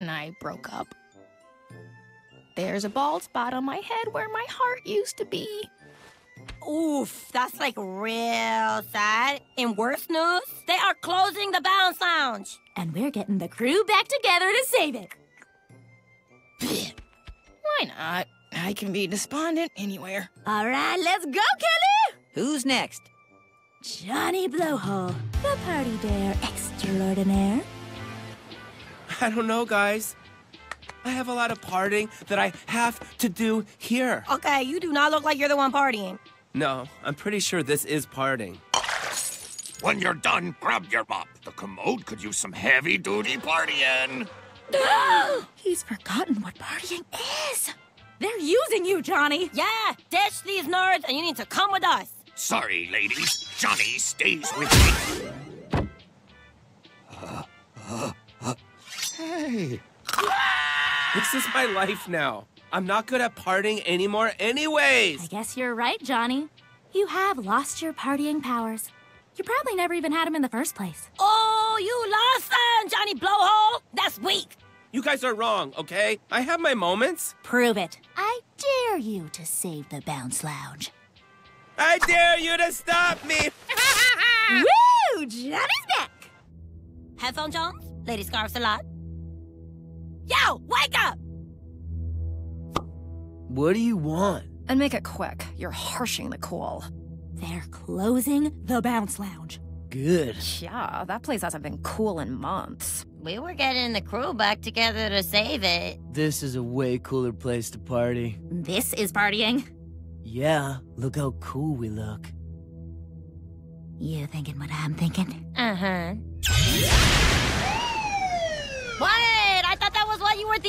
and I broke up. There's a bald spot on my head where my heart used to be. Oof, that's like real sad. And worse news, they are closing the Bounce Lounge. And we're getting the crew back together to save it. Why not? I can be despondent anywhere. All right, let's go, Kelly! Who's next? Johnny Blowhole, the party bear extraordinaire. I don't know, guys. I have a lot of partying that I have to do here. Okay, you do not look like you're the one partying. No, I'm pretty sure this is partying. When you're done, grab your mop. The commode could use some heavy duty partying. He's forgotten what partying is. They're using you, Johnny. Yeah, ditch these nerds and you need to come with us. Sorry, ladies. Johnny stays with me. This is my life now. I'm not good at partying anymore, anyways. I guess you're right, Johnny. You have lost your partying powers. You probably never even had them in the first place. Oh, you lost them, Johnny Blowhole. That's weak. You guys are wrong, okay? I have my moments. Prove it. I dare you to save the Bounce Lounge. I dare you to stop me. Woo! Johnny's back! Headphone Jones, Lady Scarf Salad. Yo, wake up! What do you want? And make it quick. You're harshing the cool. They're closing the Bounce Lounge. Good. Yeah, that place hasn't been cool in months. We were getting the crew back together to save it. This is a way cooler place to party. This is partying. Yeah, look how cool we look. You thinking what I'm thinking? Uh huh. What? you were the